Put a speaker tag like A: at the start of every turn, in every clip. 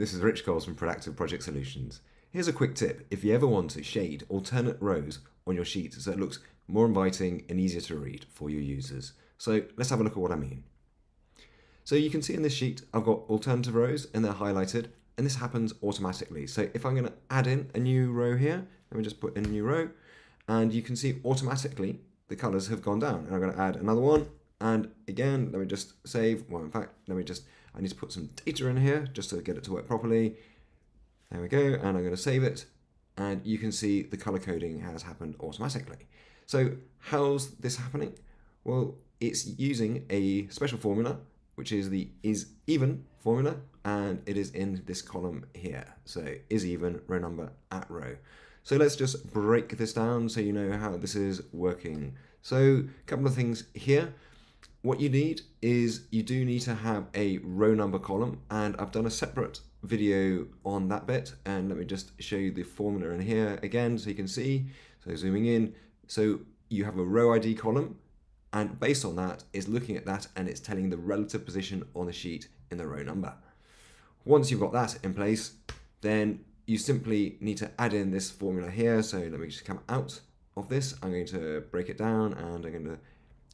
A: this is Rich Coles from Prodactive Project Solutions. Here's a quick tip if you ever want to shade alternate rows on your sheet so it looks more inviting and easier to read for your users. So let's have a look at what I mean. So you can see in this sheet I've got alternative rows and they're highlighted and this happens automatically. So if I'm going to add in a new row here, let me just put in a new row and you can see automatically the colors have gone down and I'm going to add another one and again let me just save well in fact let me just I need to put some data in here just to get it to work properly. There we go, and I'm going to save it. And you can see the color coding has happened automatically. So how's this happening? Well, it's using a special formula, which is the is even formula, and it is in this column here. So ISEVEN row number at row. So let's just break this down so you know how this is working. So a couple of things here what you need is you do need to have a row number column and I've done a separate video on that bit and let me just show you the formula in here again so you can see. So zooming in. So you have a row ID column and based on that is looking at that and it's telling the relative position on the sheet in the row number. Once you've got that in place then you simply need to add in this formula here. So let me just come out of this. I'm going to break it down and I'm going to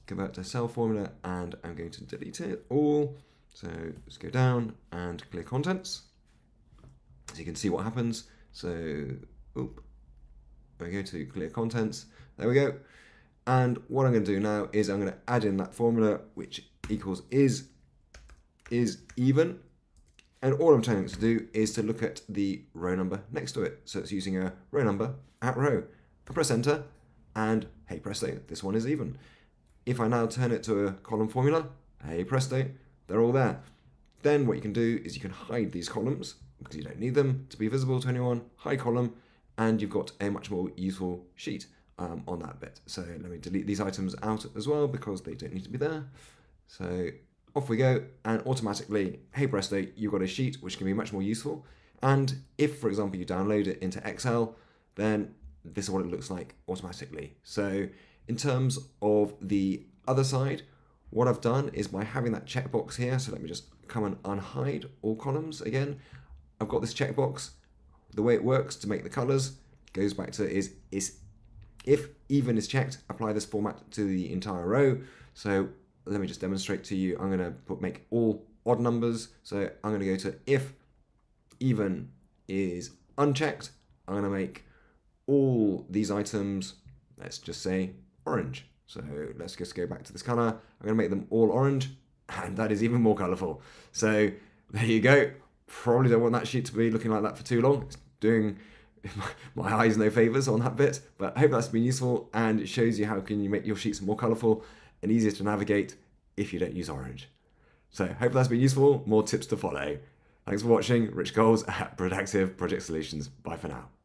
A: convert to cell formula and I'm going to delete it all. So let's go down and clear contents. So you can see what happens. So, oop, we go to clear contents. There we go. And what I'm going to do now is I'm going to add in that formula, which equals is is even. And all I'm telling it to do is to look at the row number next to it. So it's using a row number at row. I press enter and hey presto, this one is even. If I now turn it to a column formula, hey presto, they're all there. Then what you can do is you can hide these columns because you don't need them to be visible to anyone, hide column, and you've got a much more useful sheet um, on that bit. So let me delete these items out as well because they don't need to be there. So off we go, and automatically, hey presto, you've got a sheet which can be much more useful. And if, for example, you download it into Excel, then this is what it looks like automatically. So in terms of the other side, what I've done is by having that checkbox here, so let me just come and unhide all columns again. I've got this checkbox. The way it works to make the colors goes back to is, is if even is checked, apply this format to the entire row. So let me just demonstrate to you. I'm going to put make all odd numbers. So I'm going to go to if even is unchecked. I'm going to make all these items, let's just say orange. So let's just go back to this color. I'm to make them all orange, and that is even more colorful. So there you go. Probably don't want that sheet to be looking like that for too long. It's doing my eyes no favors on that bit, but I hope that's been useful and it shows you how can you make your sheets more colorful and easier to navigate if you don't use orange. So hope that's been useful. More tips to follow. Thanks for watching. Rich Coles at Prodactive Project Solutions. Bye for now.